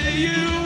hear you.